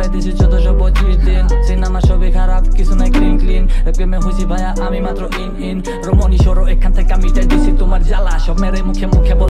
করে ভিন ভিন চোদ্দশো পঁচিশ দিন। সিনেমা ছবি খারাপ, কিছু নাই ক্লিন ক্লিন প্রেমে হয়েছি ভাইয়া, আমি মাত্র ইন ইন রমণী সরো, এখান থেকে আমি দিছি, তোমার জ্বালা। সব মেরে মুখে মুখে